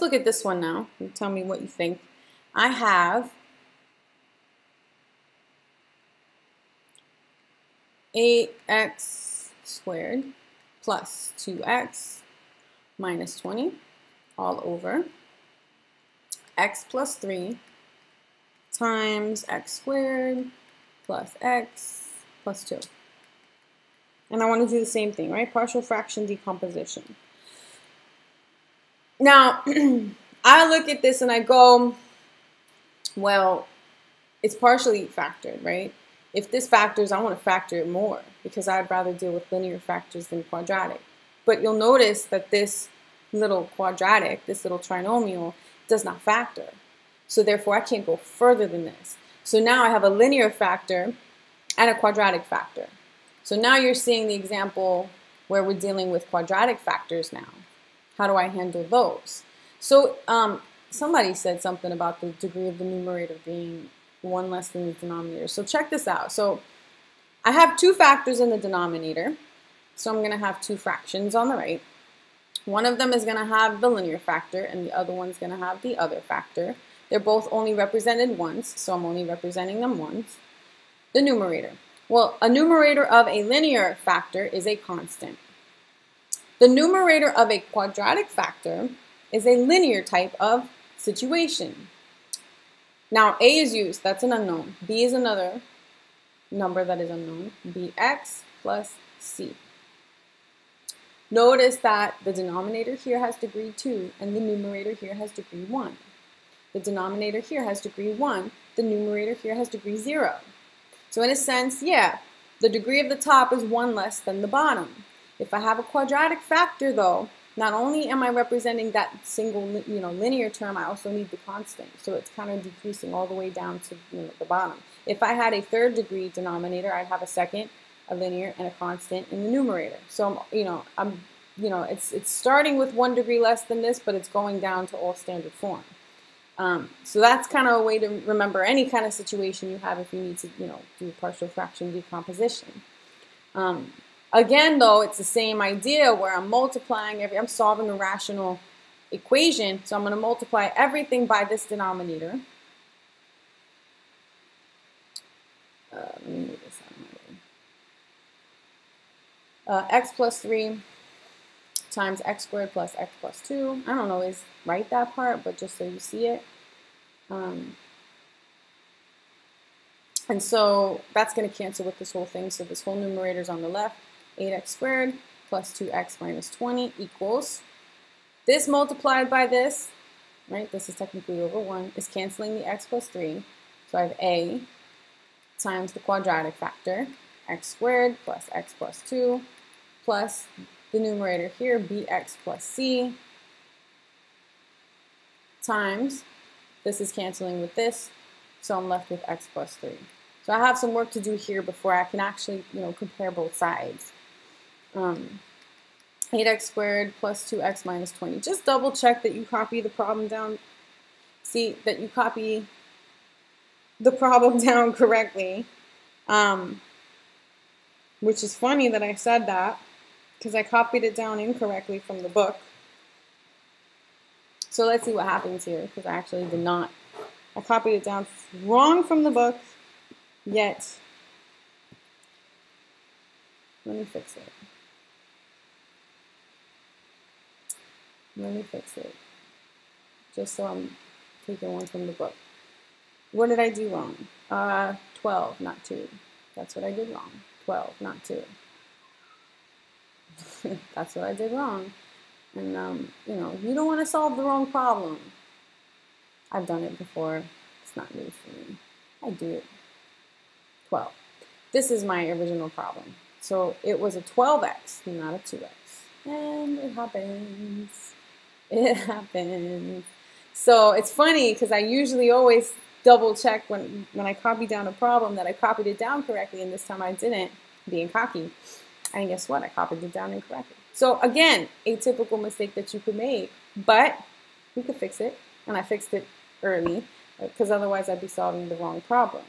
look at this one now and tell me what you think. I have 8x squared plus 2x minus 20 all over x plus 3 times x squared plus x plus 2. And I want to do the same thing, right? Partial fraction decomposition. Now, I look at this and I go, well, it's partially factored, right? If this factors, I want to factor it more because I'd rather deal with linear factors than quadratic. But you'll notice that this little quadratic, this little trinomial, does not factor. So therefore, I can't go further than this. So now I have a linear factor and a quadratic factor. So now you're seeing the example where we're dealing with quadratic factors now. How do I handle those? So um, somebody said something about the degree of the numerator being one less than the denominator. So check this out. So I have two factors in the denominator. So I'm going to have two fractions on the right. One of them is going to have the linear factor and the other one's going to have the other factor. They're both only represented once, so I'm only representing them once. The numerator. Well, a numerator of a linear factor is a constant. The numerator of a quadratic factor is a linear type of situation. Now, a is used, that's an unknown. b is another number that is unknown, bx plus c. Notice that the denominator here has degree 2 and the numerator here has degree 1. The denominator here has degree 1, the numerator here has degree 0. So in a sense, yeah, the degree of the top is 1 less than the bottom. If I have a quadratic factor though, not only am I representing that single you know, linear term, I also need the constant. So it's kind of decreasing all the way down to you know, the bottom. If I had a third degree denominator, I'd have a second, a linear, and a constant in the numerator. So I'm, you know, I'm, you know, it's it's starting with one degree less than this, but it's going down to all standard form. Um, so that's kind of a way to remember any kind of situation you have if you need to, you know, do partial fraction decomposition. Um, Again, though, it's the same idea where I'm multiplying every, I'm solving a rational equation, so I'm going to multiply everything by this denominator. Uh, let me move this out of my way. Uh, x plus 3 times x squared plus x plus 2. I don't always write that part, but just so you see it. Um, and so that's going to cancel with this whole thing. So this whole numerator is on the left. 8x squared plus 2x minus 20 equals this multiplied by this, right, this is technically over 1, is canceling the x plus 3. So I have a times the quadratic factor, x squared plus x plus 2 plus the numerator here, bx plus c times, this is canceling with this, so I'm left with x plus 3. So I have some work to do here before I can actually, you know, compare both sides um, 8x squared plus 2x minus 20. Just double check that you copy the problem down. See that you copy the problem down correctly. Um, which is funny that I said that because I copied it down incorrectly from the book. So let's see what happens here because I actually did not. I copied it down wrong from the book, yet let me fix it. Let me fix it. Just so I'm taking one from the book. What did I do wrong? Uh, 12, not 2. That's what I did wrong. 12, not 2. That's what I did wrong. And, um, you know, you don't want to solve the wrong problem. I've done it before. It's not new for me. I do it. 12. This is my original problem. So it was a 12x, not a 2x. And it happens. It happens. So it's funny because I usually always double check when, when I copy down a problem that I copied it down correctly, and this time I didn't, being cocky. And guess what? I copied it down incorrectly. So again, a typical mistake that you could make, but we could fix it. And I fixed it early uh, because otherwise I'd be solving the wrong problem.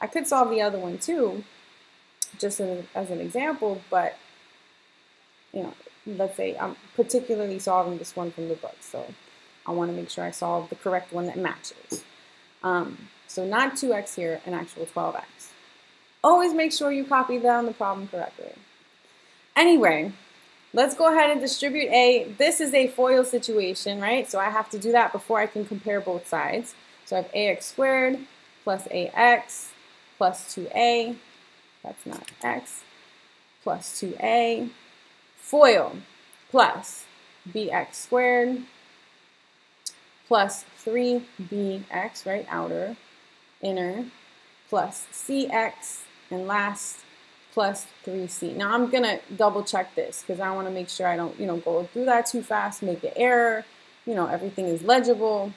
I could solve the other one too, just as an example, but you know, let's say I'm particularly solving this one from the book. So I want to make sure I solve the correct one that matches. Um, so not 2x here, an actual 12x. Always make sure you copy down the problem correctly. Anyway, let's go ahead and distribute A. This is a FOIL situation, right? So I have to do that before I can compare both sides. So I have ax squared plus ax plus 2a, that's not x, plus 2a, FOIL plus bx squared plus 3bx, right, outer, inner, plus cx, and last plus 3c. Now I'm going to double check this because I want to make sure I don't, you know, go through that too fast, make an error. You know, everything is legible,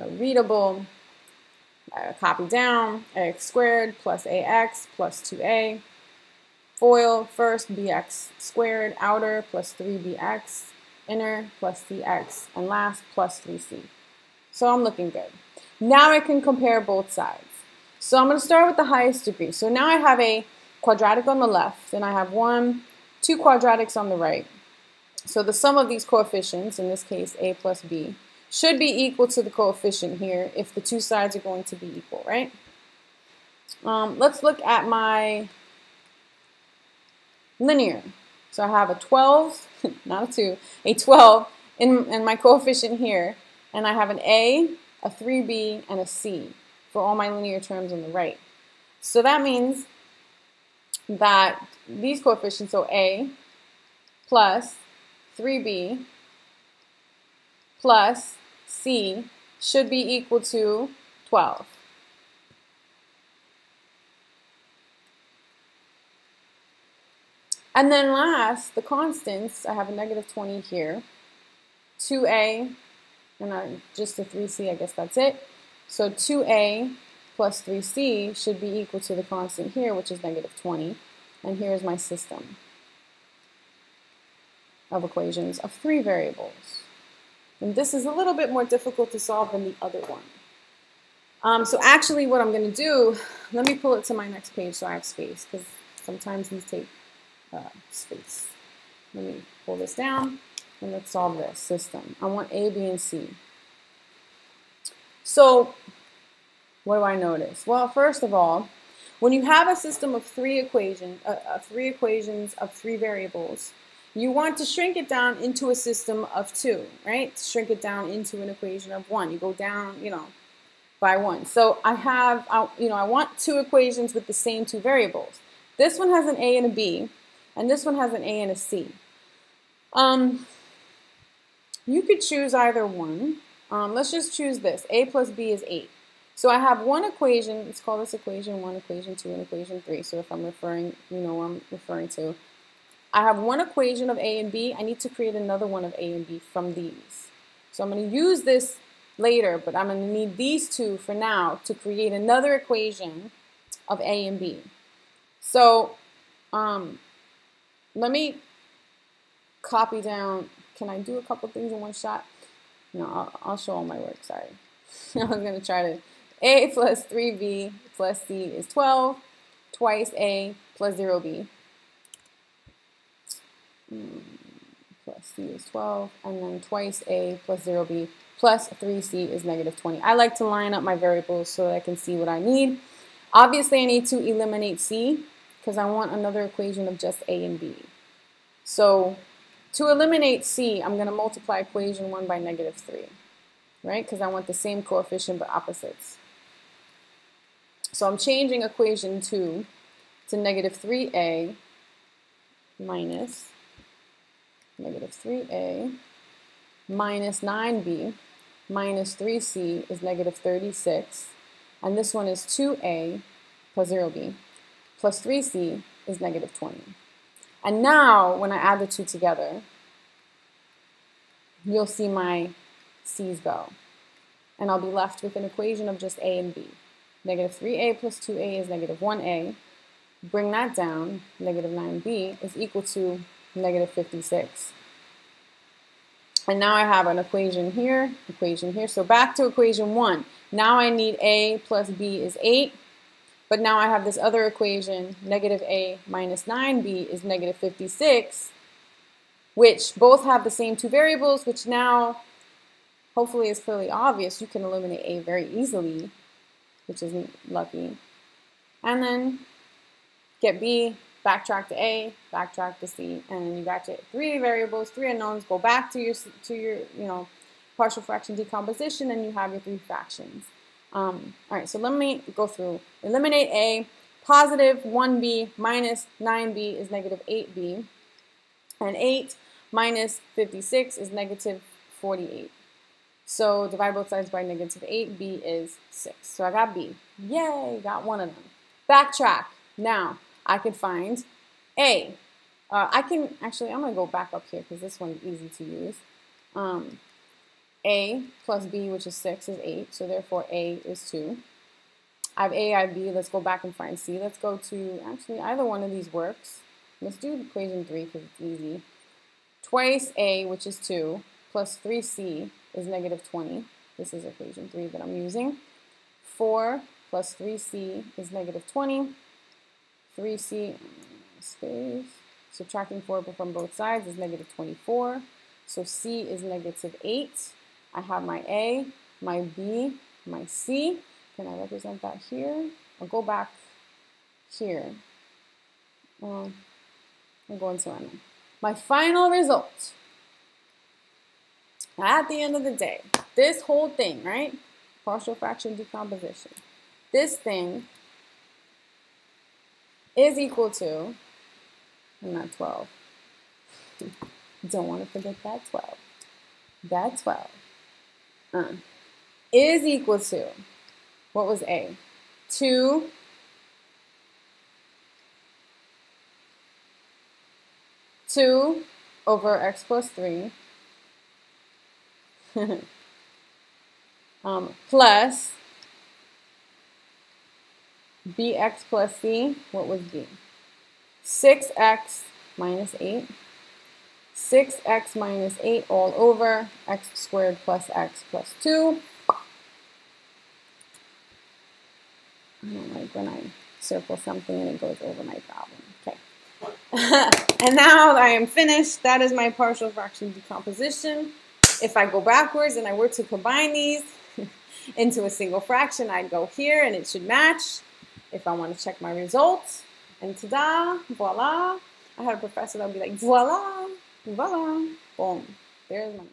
uh, readable. Uh, copy down, x squared plus ax plus 2a. FOIL first, bx squared, outer plus 3bx, inner plus cx, and last plus 3c. So I'm looking good. Now I can compare both sides. So I'm going to start with the highest degree. So now I have a quadratic on the left, and I have one, two quadratics on the right. So the sum of these coefficients, in this case a plus b, should be equal to the coefficient here if the two sides are going to be equal, right? Um, let's look at my linear. So I have a 12, not a 2, a 12 in, in my coefficient here, and I have an a, a 3b, and a c for all my linear terms on the right. So that means that these coefficients, so a plus 3b plus c should be equal to 12. And then last, the constants, I have a negative 20 here. 2a, and I, just a 3c, I guess that's it. So 2a plus 3c should be equal to the constant here, which is negative 20. And here's my system of equations of three variables. And this is a little bit more difficult to solve than the other one. Um, so actually what I'm going to do, let me pull it to my next page so I have space, because sometimes these take uh, space. Let me pull this down, and let's solve this system. I want A, B, and C. So what do I notice? Well, first of all, when you have a system of three equations, uh, uh, three equations of three variables, you want to shrink it down into a system of two, right? Shrink it down into an equation of one. You go down, you know, by one. So I have, you know, I want two equations with the same two variables. This one has an A and a B, and this one has an A and a C. Um, you could choose either one. Um, let's just choose this. A plus B is 8. So I have one equation. Let's call this equation 1, equation 2, and equation 3. So if I'm referring, you know what I'm referring to. I have one equation of A and B. I need to create another one of A and B from these. So I'm going to use this later, but I'm going to need these two for now to create another equation of A and B. So um, let me copy down. Can I do a couple things in one shot? No, I'll, I'll show all my work, sorry. I was going to try to, a plus 3b plus c is 12, twice a plus 0b. Mm, plus c is 12, and then twice a plus 0b plus 3c is negative 20. I like to line up my variables so that I can see what I need. Obviously, I need to eliminate c because I want another equation of just a and b. So to eliminate C, I'm going to multiply equation 1 by negative 3, right? Because I want the same coefficient but opposites. So I'm changing equation 2 to negative 3a minus negative 3a minus 9b minus 3c is negative 36. And this one is 2a plus 0b plus 3c is negative 20. And now, when I add the two together, you'll see my C's go. And I'll be left with an equation of just A and B. Negative 3A plus 2A is negative 1A. Bring that down, negative 9B is equal to negative 56. And now I have an equation here, equation here. So back to equation 1. Now I need A plus B is 8. But now I have this other equation, negative a minus 9b is negative 56, which both have the same two variables, which now hopefully is clearly obvious, you can eliminate a very easily, which isn't lucky. And then get b, backtrack to a, backtrack to c, and then you got your three variables, three unknowns. Go back to your to your you know partial fraction decomposition, and you have your three fractions. Um, all right, so let me go through. Eliminate a. Positive 1b minus 9b is negative 8b. And 8 minus 56 is negative 48. So divide both sides by negative 8. b is 6. So I got b. Yay, got one of them. Backtrack. Now, I can find a. Uh, I can, actually, I'm going to go back up here because this one's easy to use. Um, a plus b, which is 6, is 8. So therefore, a is 2. I have a, I have b. Let's go back and find c. Let's go to, actually, either one of these works. Let's do equation 3 because it's easy. Twice a, which is 2, plus 3c is negative 20. This is equation 3 that I'm using. 4 plus 3c is negative 20. 3c, space, subtracting 4 from both sides is negative 24. So c is negative 8. I have my a, my b, my c. Can I represent that here? I'll go back here. I'm going to end. My final result, at the end of the day, this whole thing, right? Partial fraction decomposition. This thing is equal to, I'm not 12. Don't want to forget that 12. That 12 uh, is equal to what was A? 2 2 over x plus 3 um, plus bx plus c, what was b? 6x minus 8. 6x minus 8 all over x squared plus x plus 2 I don't like when I circle something and it goes over my problem. Okay. and now I am finished. That is my partial fraction decomposition. If I go backwards and I were to combine these into a single fraction, I'd go here and it should match. If I want to check my results, and ta-da, voila. I had a professor that would be like, voila, voila, boom. There's my